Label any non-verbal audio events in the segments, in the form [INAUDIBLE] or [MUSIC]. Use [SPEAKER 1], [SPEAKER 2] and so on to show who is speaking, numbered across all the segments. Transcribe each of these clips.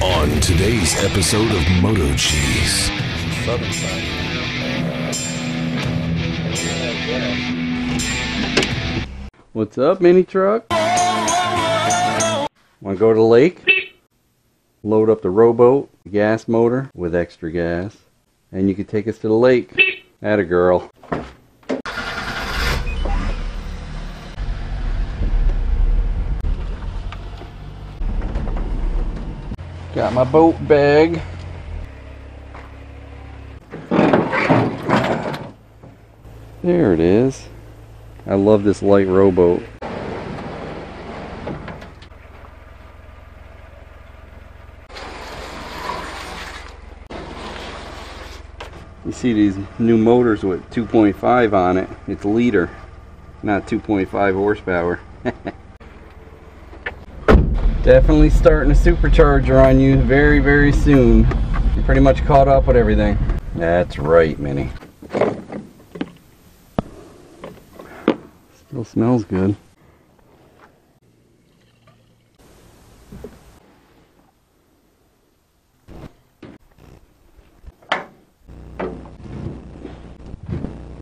[SPEAKER 1] On today's episode of MotoCheez.
[SPEAKER 2] Southern side.
[SPEAKER 3] What's up, mini truck? Want to go to the lake? Load up the rowboat, gas motor with extra gas, and you can take us to the lake. Atta girl. Got my boat bag. There it is. I love this light rowboat. You see these new motors with 2.5 on it. It's liter, not 2.5 horsepower. [LAUGHS] Definitely starting a supercharger on you very, very soon. You're pretty much caught up with everything. That's right, Minnie. Still smells good.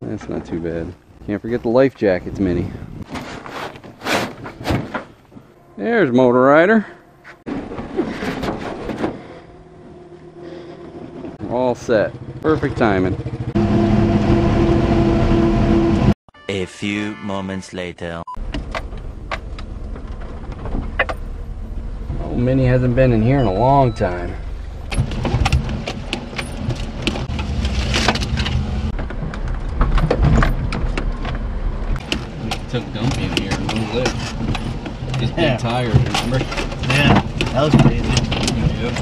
[SPEAKER 3] That's not too bad. Can't forget the life jackets, Minnie. There's Motor Rider. All set. Perfect timing.
[SPEAKER 4] A few moments later.
[SPEAKER 3] Oh, Minnie hasn't been in here in a long time. Took Dumpy in here, no lift. Just
[SPEAKER 2] Yeah.
[SPEAKER 3] big tires, remember?
[SPEAKER 2] Yeah, that was crazy.
[SPEAKER 3] Yep.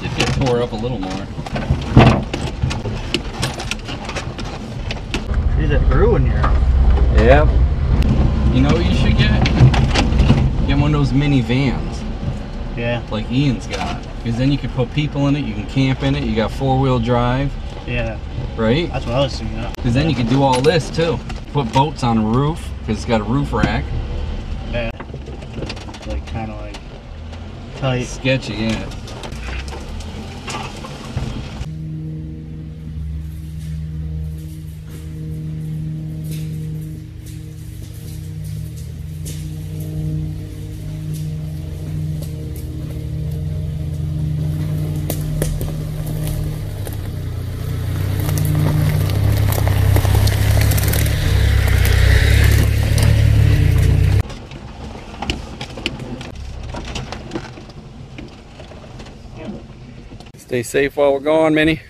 [SPEAKER 3] Did get tore up a little more.
[SPEAKER 2] Geez, that grew in here.
[SPEAKER 3] Yep. You know what you should get? Get one of those mini vans.
[SPEAKER 2] Yeah,
[SPEAKER 3] like Ian's got. Because then you can put people in it, you can camp in it, you got four wheel drive,
[SPEAKER 2] yeah.
[SPEAKER 3] Right?
[SPEAKER 2] That's what I was thinking. of.
[SPEAKER 3] Because then you can do all this too. Put boats on a roof, because it's got a roof rack.
[SPEAKER 2] Yeah. Like kind of like tight.
[SPEAKER 3] Sketchy, yeah. Stay safe while we're gone, Minnie.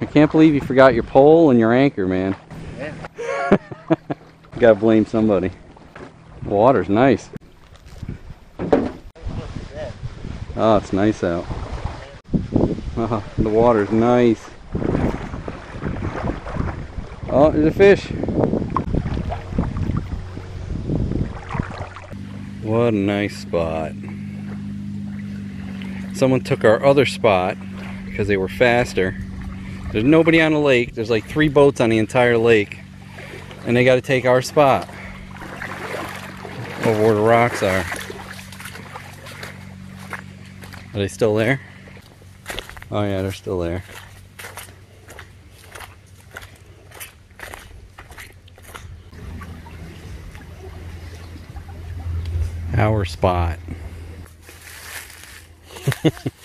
[SPEAKER 3] I can't believe you forgot your pole and your anchor, man.
[SPEAKER 2] Yeah. [LAUGHS]
[SPEAKER 3] Gotta blame somebody. Water's nice. Oh, it's nice out. Oh, the water's nice. Oh, there's a fish. What a nice spot. Someone took our other spot because they were faster. There's nobody on the lake. There's like three boats on the entire lake. And they got to take our spot. Over where the rocks are. Are they still there? Oh yeah, they're still there. Our spot. [LAUGHS]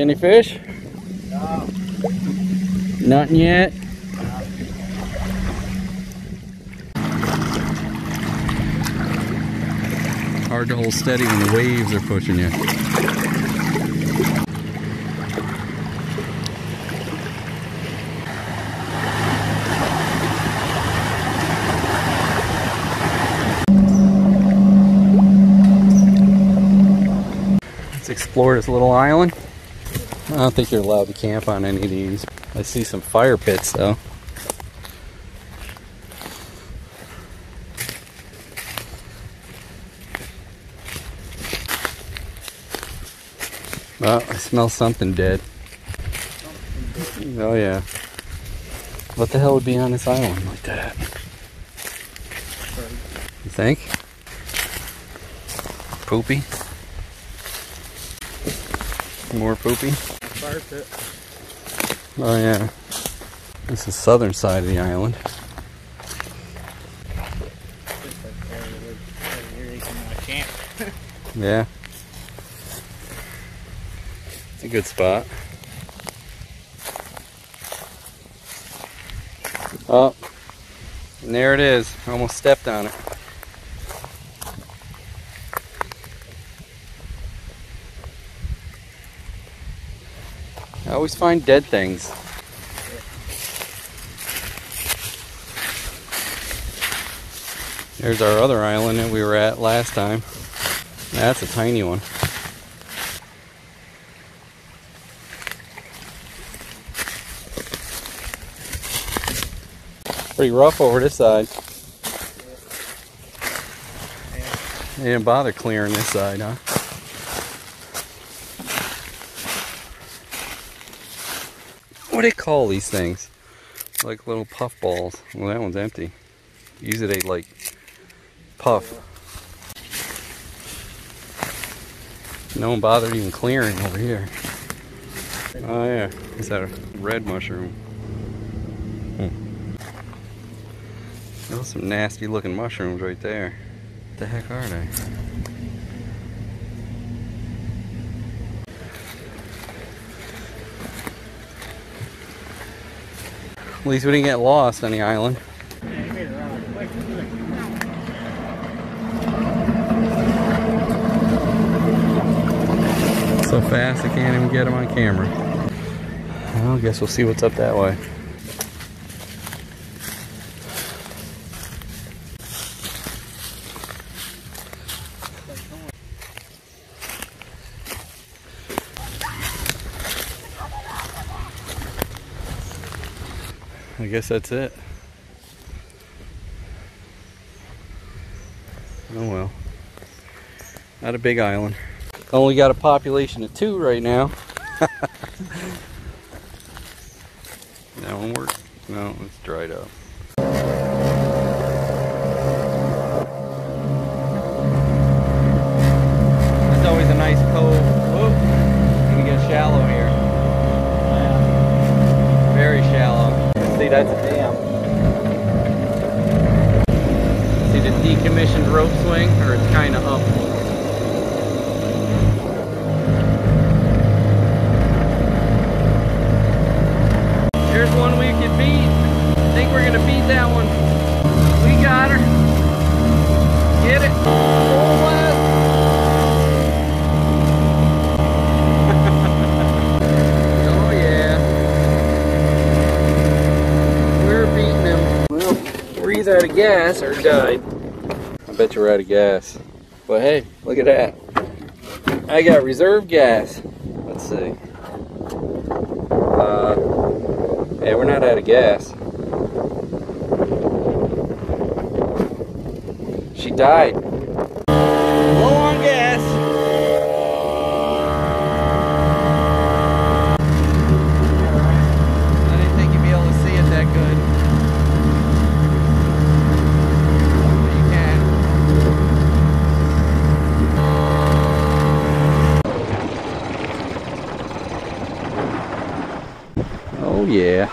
[SPEAKER 3] Any fish?
[SPEAKER 2] No.
[SPEAKER 3] Nothing yet. Hard to hold steady when the waves are pushing you. explore this little island. I don't think you're allowed to camp on any of these. I see some fire pits though. Oh, I smell something dead. Oh yeah. What the hell would be on this island like that? You think? Poopy? More poopy?
[SPEAKER 2] Pit.
[SPEAKER 3] Oh yeah. This is the southern side of the island. Yeah. It's a good spot. Oh, and there it is. Almost stepped on it. I always find dead things. There's our other island that we were at last time. That's a tiny one. Pretty rough over this side. They didn't bother clearing this side, huh? What do they call these things? Like little puff balls. Well, that one's empty. Usually they like puff. No one bothered even clearing over here. Oh yeah, is that a red mushroom? Hmm. Those some nasty looking mushrooms right there. What the heck are they? At least we didn't get lost on the island. So fast I can't even get them on camera. Well, I guess we'll see what's up that way. Guess that's it. Oh well. Not a big island. Only got a population of two right now. [LAUGHS] that one work? No, it's dried up. It's always a nice cove. Whoop. Gonna get shallow here. Very shallow. See, that's a dam. See the decommissioned rope swing, or it's kind of up. Here's one we could beat. Think we're gonna beat that one. We got her. Get it. Full blast. oh yeah. We're beating him. Well, we're either out of gas or died. I bet you we're out of gas. But hey, look at that. I got reserve gas. Let's see. Uh, yeah, we're not out of gas. She died. Oh yeah.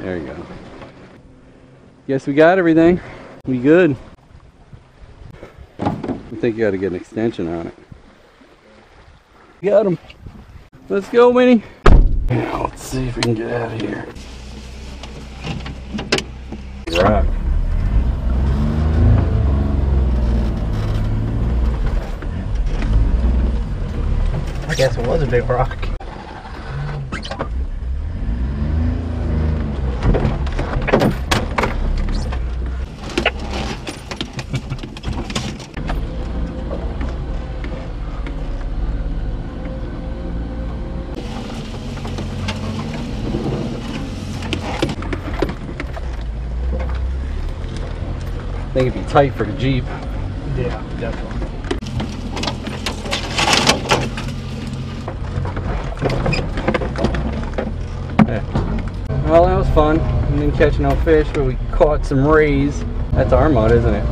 [SPEAKER 3] There you go. Guess we got everything. We good. I think you got to get an extension on it. Got him. Let's go, Winnie. Yeah, let's see if we can get out of here. Right.
[SPEAKER 2] I guess it was a big rock.
[SPEAKER 3] Think it'd be tight for the Jeep.
[SPEAKER 2] Yeah, definitely.
[SPEAKER 3] Well, that was fun. We didn't catch no fish, but we caught some rays. That's our mud, isn't it?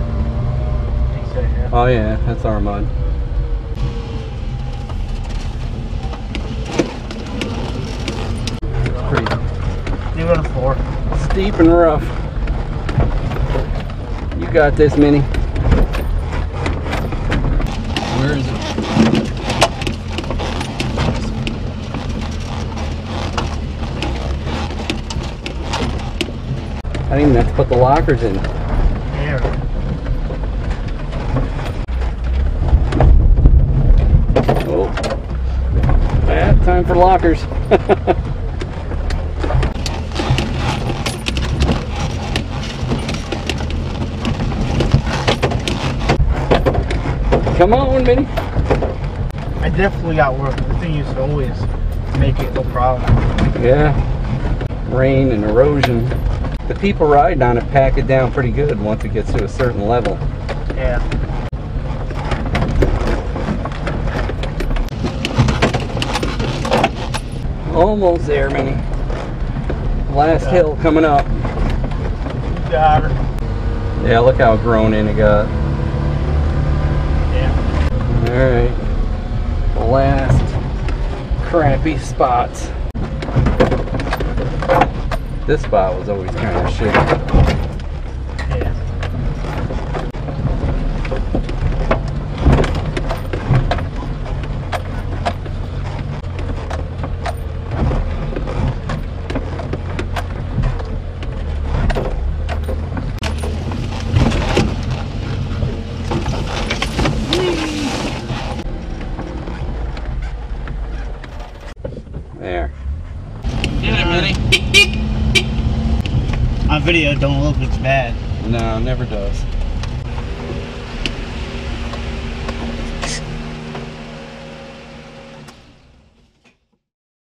[SPEAKER 2] So, yeah.
[SPEAKER 3] Oh yeah, that's our mud. It's pretty
[SPEAKER 2] Leave it on the floor.
[SPEAKER 3] steep and rough. Got this, Minnie. Where is it? I didn't even have to put the lockers in.
[SPEAKER 2] Yeah.
[SPEAKER 3] Oh. Yeah, time for lockers. [LAUGHS] Come on, Minnie.
[SPEAKER 2] I definitely got work. The thing used to always make it no problem.
[SPEAKER 3] Yeah. Rain and erosion. The people riding on it pack it down pretty good once it gets to a certain level.
[SPEAKER 2] Yeah.
[SPEAKER 3] Almost there, Minnie. Last
[SPEAKER 2] Yeah.
[SPEAKER 3] hill coming up.
[SPEAKER 2] Got her.
[SPEAKER 3] Yeah, look how grown in it got. Alright. Last crappy spots. This spot was always kind of shitty.
[SPEAKER 2] Yeah.
[SPEAKER 3] There.
[SPEAKER 2] On video, it don't look as bad.
[SPEAKER 3] No, never does.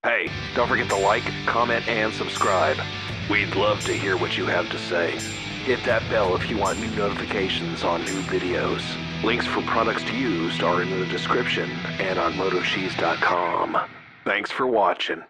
[SPEAKER 1] Hey, don't forget to like, comment, and subscribe. We'd love to hear what you have to say. Hit that bell if you want new notifications on new videos. Links for products used are in the description and on motocheez.com. Thanks for watching.